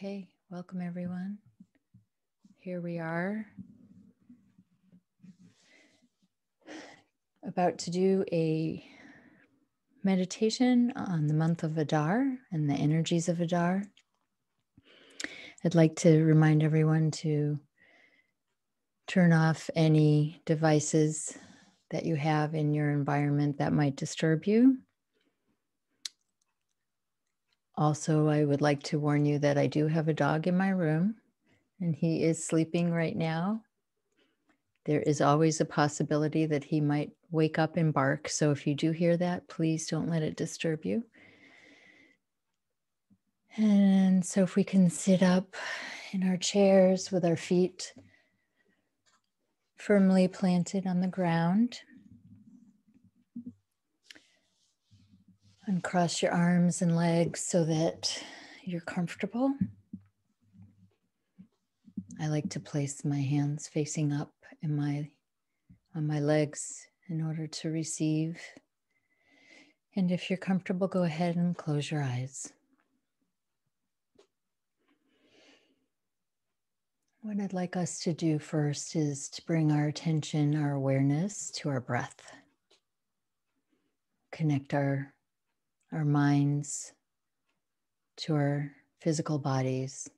Okay, welcome everyone. Here we are about to do a meditation on the month of Adar and the energies of Adar. I'd like to remind everyone to turn off any devices that you have in your environment that might disturb you. Also, I would like to warn you that I do have a dog in my room and he is sleeping right now. There is always a possibility that he might wake up and bark. So if you do hear that, please don't let it disturb you. And so if we can sit up in our chairs with our feet firmly planted on the ground. Uncross your arms and legs so that you're comfortable. I like to place my hands facing up in my on my legs in order to receive. And if you're comfortable, go ahead and close your eyes. What I'd like us to do first is to bring our attention, our awareness to our breath. Connect our our minds to our physical bodies.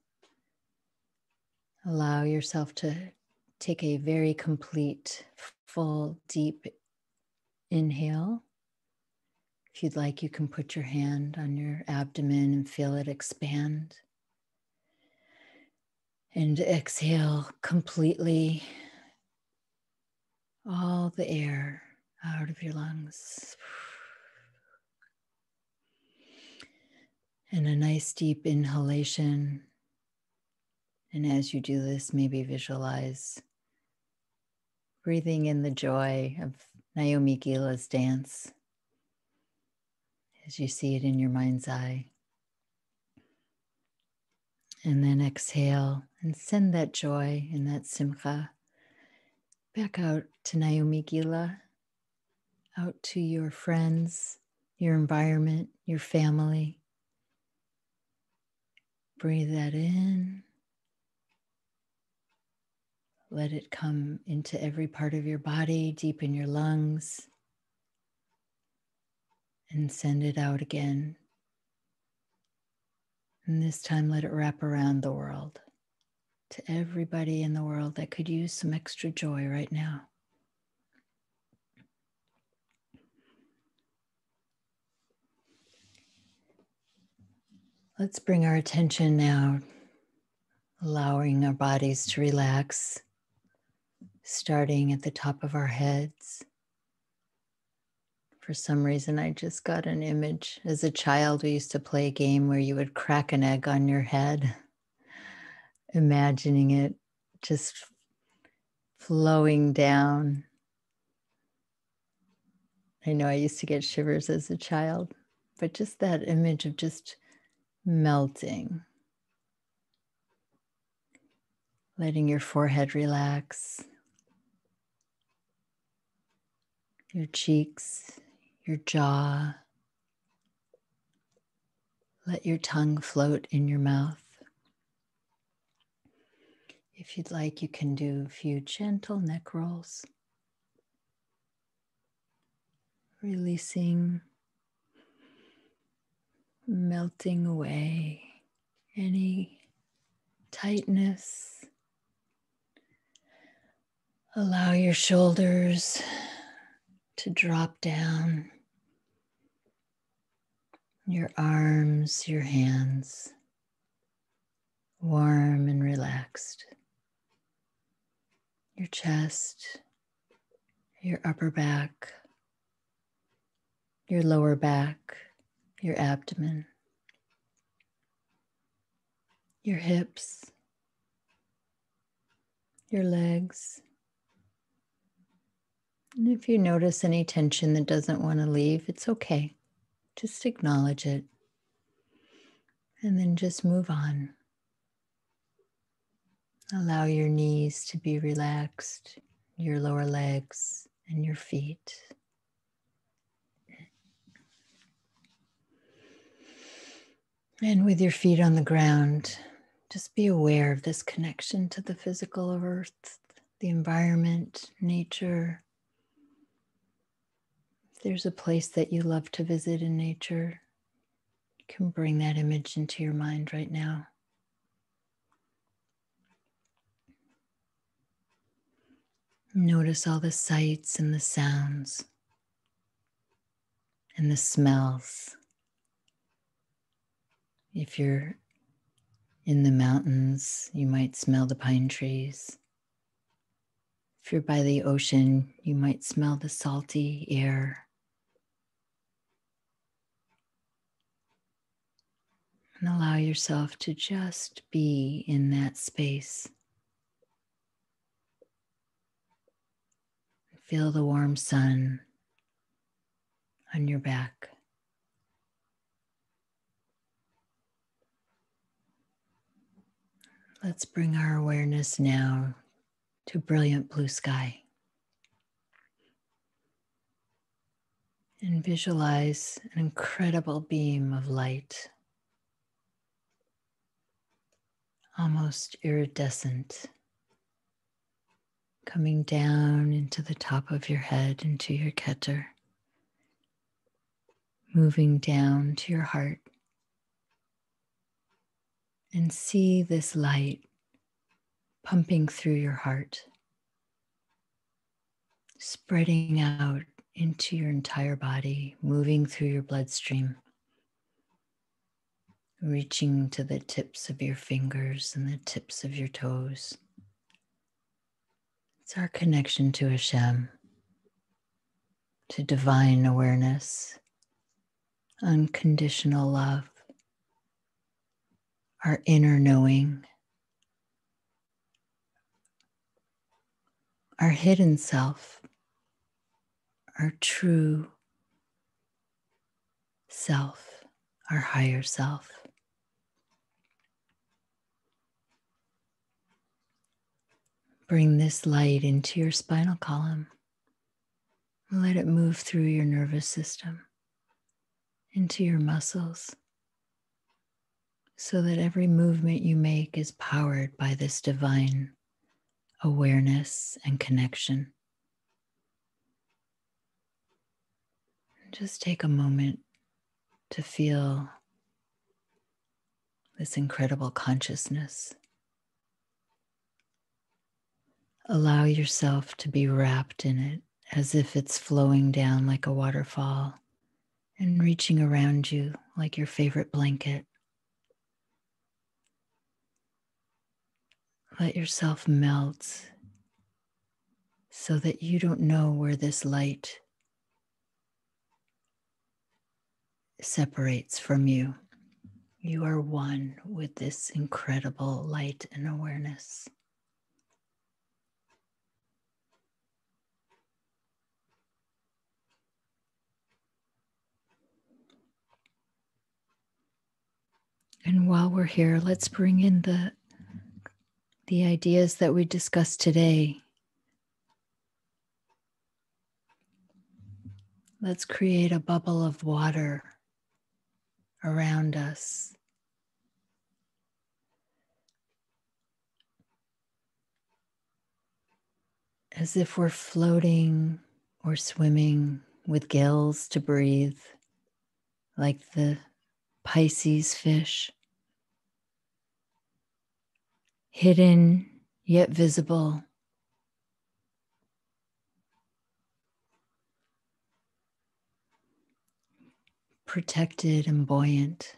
Allow yourself to take a very complete, full, deep inhale. If you'd like, you can put your hand on your abdomen and feel it expand. And exhale completely all the air out of your lungs. And a nice deep inhalation. And as you do this, maybe visualize breathing in the joy of Naomi Gila's dance as you see it in your mind's eye. And then exhale and send that joy and that simcha back out to Naomi Gila, out to your friends, your environment, your family. Breathe that in. Let it come into every part of your body, deep in your lungs, and send it out again. And this time, let it wrap around the world to everybody in the world that could use some extra joy right now. Let's bring our attention now, allowing our bodies to relax, starting at the top of our heads. For some reason, I just got an image. As a child, we used to play a game where you would crack an egg on your head, imagining it just flowing down. I know I used to get shivers as a child, but just that image of just melting. Letting your forehead relax, your cheeks, your jaw. Let your tongue float in your mouth. If you'd like, you can do a few gentle neck rolls, releasing melting away. Any tightness. Allow your shoulders to drop down, your arms, your hands, warm and relaxed, your chest, your upper back, your lower back your abdomen, your hips, your legs. And if you notice any tension that doesn't want to leave, it's okay. Just acknowledge it. And then just move on. Allow your knees to be relaxed, your lower legs, and your feet. And with your feet on the ground, Just be aware of this connection to the physical earth, the environment, nature. If there's a place that you love to visit in nature, you can bring that image into your mind right now. Notice all the sights and the sounds and the smells. If you're in the mountains, you might smell the pine trees. If you're by the ocean, you might smell the salty air. And allow yourself to just be in that space. Feel the warm sun on your back. Let's bring our awareness now to brilliant blue sky. And visualize an incredible beam of light, almost iridescent coming down into the top of your head, into your keter, moving down to your heart. And see this light pumping through your heart, spreading out into your entire body, moving through your bloodstream, reaching to the tips of your fingers and the tips of your toes. It's our connection to Hashem, to divine awareness, unconditional love, our inner knowing, our hidden self, our true self, our higher self. Bring this light into your spinal column. Let it move through your nervous system, into your muscles, so that every movement you make is powered by this divine awareness and connection. Just take a moment to feel this incredible consciousness. Allow yourself to be wrapped in it as if it's flowing down like a waterfall and reaching around you like your favorite blanket. Let yourself melt so that you don't know where this light separates from you. You are one with this incredible light and awareness. And while we're here, let's bring in the, the ideas that we discussed today. Let's create a bubble of water around us. As if we're floating or swimming with gills to breathe, like the Pisces fish hidden yet visible. Protected and buoyant.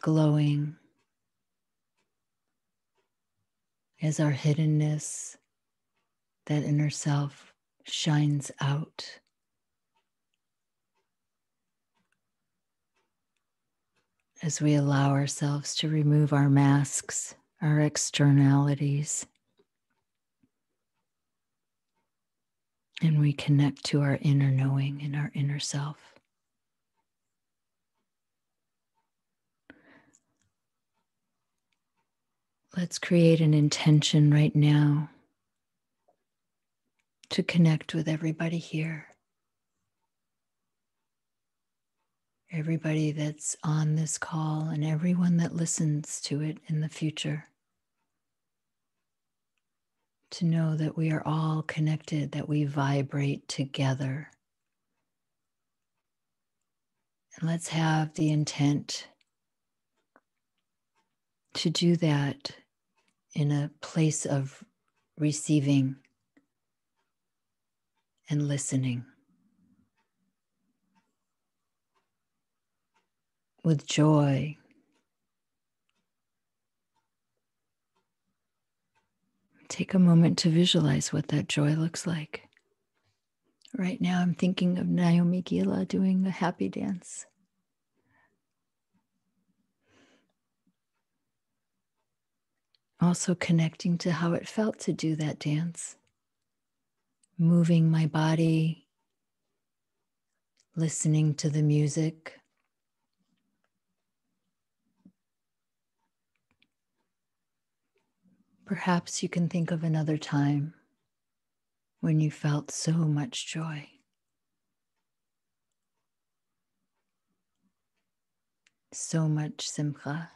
Glowing as our hiddenness, that inner self, shines out. As we allow ourselves to remove our masks, our externalities, and we connect to our inner knowing and our inner self. Let's create an intention right now to connect with everybody here. Everybody that's on this call and everyone that listens to it in the future. To know that we are all connected, that we vibrate together. And let's have the intent to do that in a place of receiving and listening. With joy. Take a moment to visualize what that joy looks like. Right now, I'm thinking of Naomi Gila doing the happy dance. Also connecting to how it felt to do that dance, moving my body, listening to the music. Perhaps you can think of another time when you felt so much joy. So much simcha.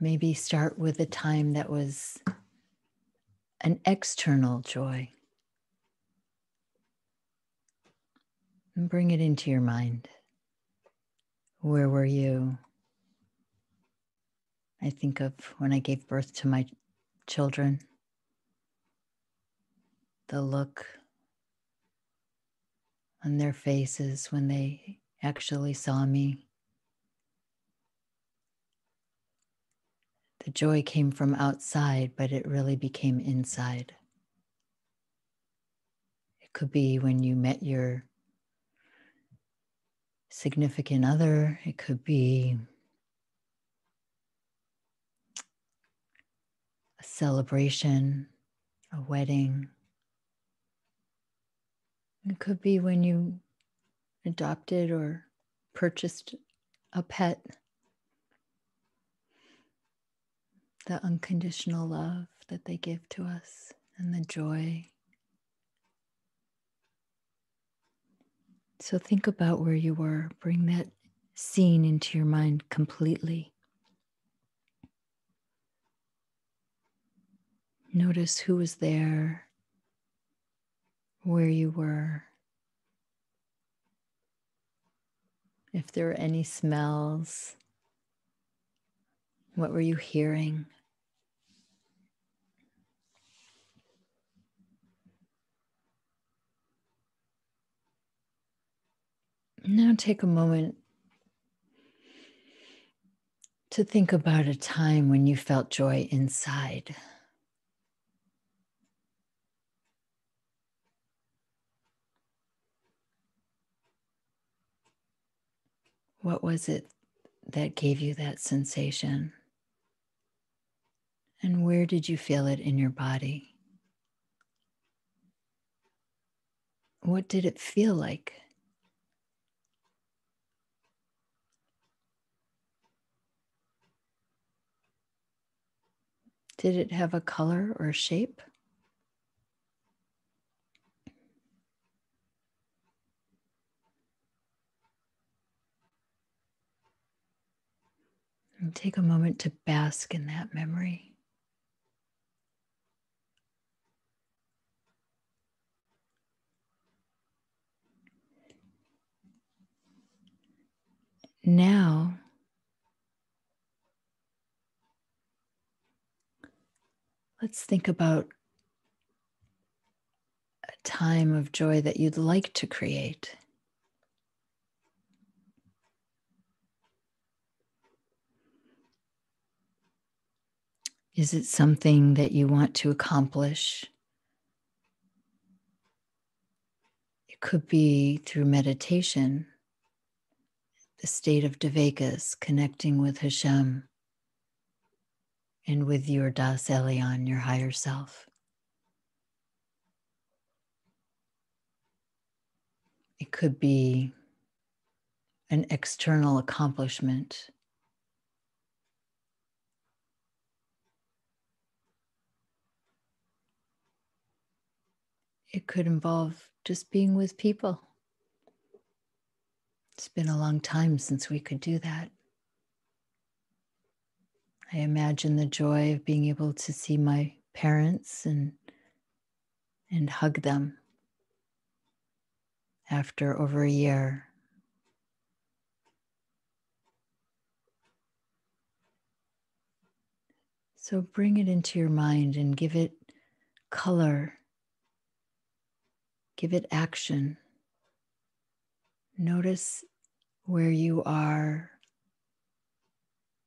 Maybe start with a time that was an external joy. And bring it into your mind. Where were you? I think of when I gave birth to my children, the look on their faces when they actually saw me. The joy came from outside, but it really became inside. It could be when you met your significant other, it could be celebration, a wedding. It could be when you adopted or purchased a pet. the unconditional love that they give to us and the joy. So think about where you were, bring that scene into your mind completely. Notice who was there, where you were, if there were any smells. What were you hearing? Now take a moment to think about a time when you felt joy inside. What was it that gave you that sensation? And where did you feel it in your body? What did it feel like? Did it have a color or shape? And take a moment to bask in that memory. Now, Let's think about a time of joy that you'd like to create. Is it something that you want to accomplish? It could be through meditation, the state of Dveikas, connecting with Hashem and with your Das Elyon, your higher self. It could be an external accomplishment. It could involve just being with people. It's been a long time since we could do that. I imagine the joy of being able to see my parents and and hug them after over a year. So bring it into your mind and give it color, give it action. Notice where you are,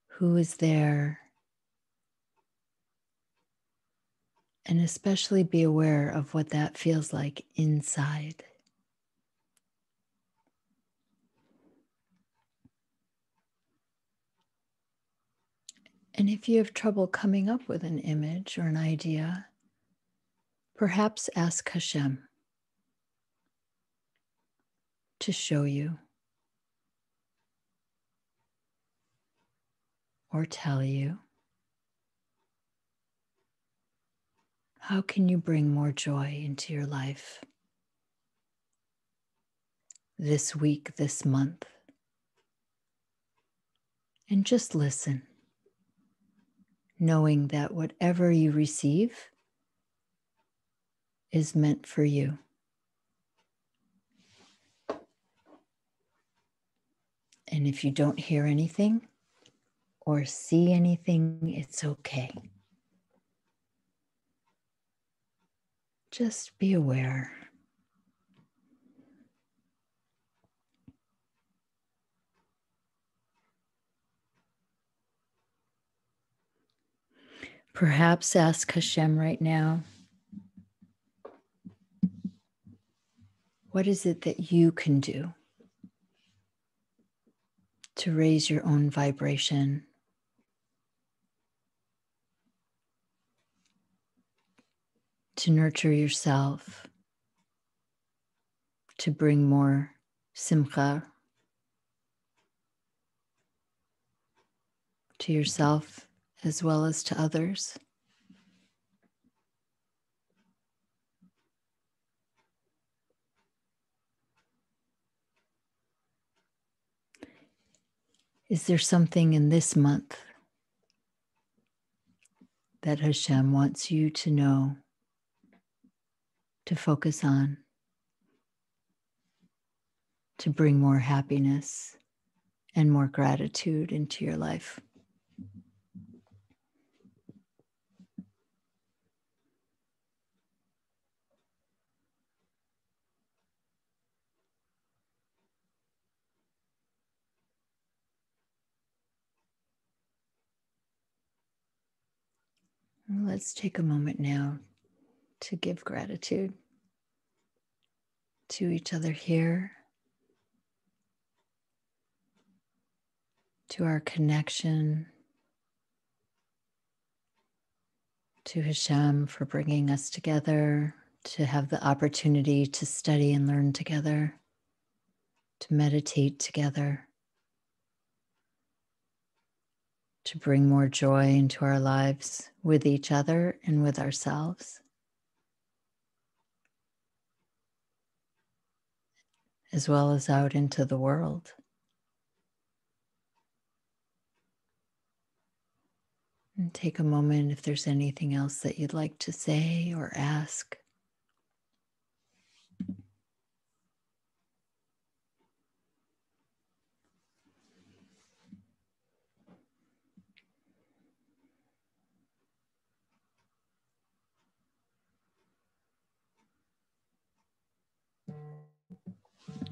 who is there, and especially be aware of what that feels like inside. And if you have trouble coming up with an image or an idea, perhaps ask Hashem to show you or tell you? How can you bring more joy into your life this week, this month? And just listen, knowing that whatever you receive is meant for you. And if you don't hear anything or see anything, it's okay. Just be aware. Perhaps ask Hashem right now what is it that you can do to raise your own vibration. To nurture yourself, to bring more simcha to yourself as well as to others. Is there something in this month that Hashem wants you to know, to focus on, to bring more happiness and more gratitude into your life? Let's take a moment now to give gratitude to each other here, to our connection, to Hashem for bringing us together, to have the opportunity to study and learn together, to meditate together. To bring more joy into our lives with each other and with ourselves. As well as out into the world. And take a moment if there's anything else that you'd like to say or ask.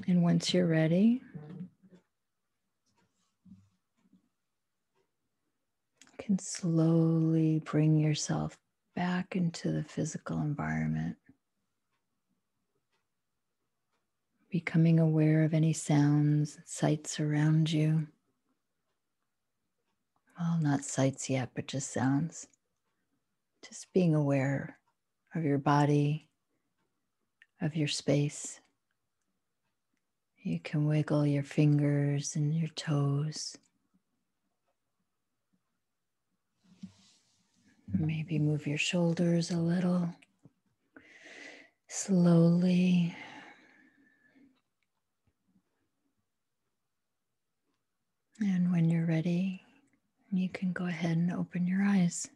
And once you're ready, you can slowly bring yourself back into the physical environment. Becoming aware of any sounds, sights around you. Well, not sights yet, but just sounds. Just being aware of your body, of your space. You can wiggle your fingers and your toes. Maybe move your shoulders a little. slowly. And when you're ready, you can go ahead and open your eyes.